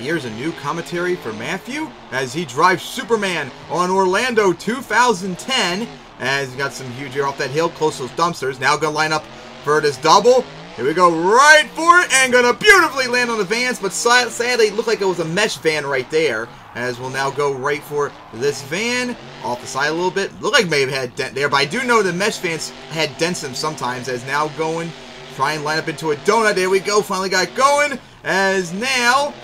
Here's a new commentary for Matthew as he drives Superman on Orlando 2010. As he got some huge air off that hill, close to those dumpsters. Now gonna line up for this double. Here we go, right for it, and gonna beautifully land on the vans, but sadly looked like it was a mesh van right there. As we'll now go right for this van, off the side a little bit. Looked like maybe had dent there, but I do know the mesh vans had dents them sometimes. As now going, try and line up into a donut. There we go, finally got going. As now,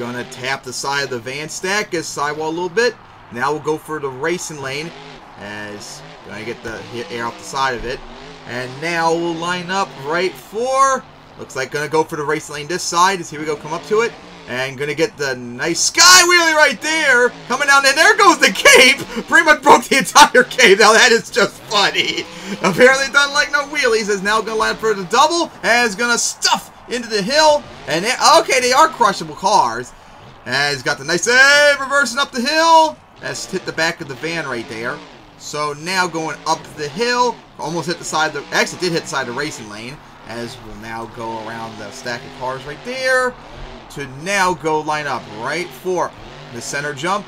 gonna tap the side of the van stack, get sidewall a little bit. Now we'll go for the racing lane, as gonna get the air off the side of it. And now we'll line up right for, looks like gonna go for the racing lane this side, as here we go, come up to it. And gonna get the nice sky wheelie right there. Coming down and There goes the cape. Pretty much broke the entire cape. Now that is just funny. Apparently doesn't like no wheelies. Is now gonna land for the double. And is gonna stuff into the hill. And they, okay, they are crushable cars. And he's got the nice hey, reversing up the hill. That's hit the back of the van right there. So now going up the hill, almost hit the side of the, actually did hit the side of the racing lane, as we'll now go around the stack of cars right there, to now go line up right for the center jump,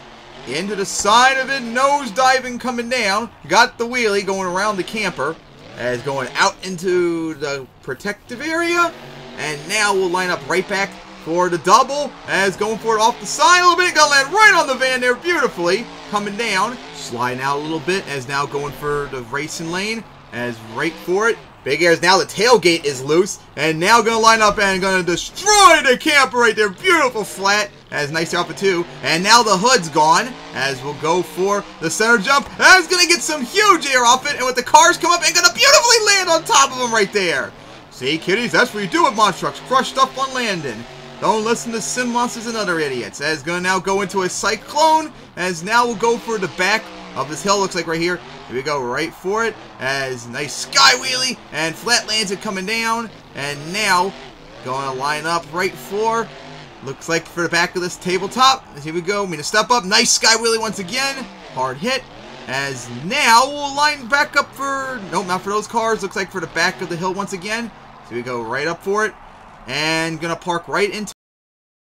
into the side of it, nose diving coming down, got the wheelie going around the camper, as going out into the protective area, and now we'll line up right back for the double, as going for it off the side a little bit, gonna land right on the van there beautifully, coming down, sliding out a little bit, as now going for the racing lane, as right for it, Big Air's now the tailgate is loose, and now gonna line up and gonna destroy the camper right there, beautiful flat, as nice off of two, and now the hood's gone, as we'll go for the center jump, as gonna get some huge air off it, and with the cars come up, and gonna beautifully land on top of them right there. See, kiddies, that's what you do with monster trucks, crush stuff on landing. Don't listen to sim monsters and other idiots. As gonna now go into a cyclone. As now we'll go for the back of this hill. Looks like right here. Here we go, right for it. As nice sky wheelie and flat lands it coming down. And now going to line up right for. Looks like for the back of this tabletop. Here we go. I'm gonna step up. Nice sky wheelie once again. Hard hit. As now we'll line back up for. Nope, not for those cars. Looks like for the back of the hill once again. So we go right up for it and gonna park right into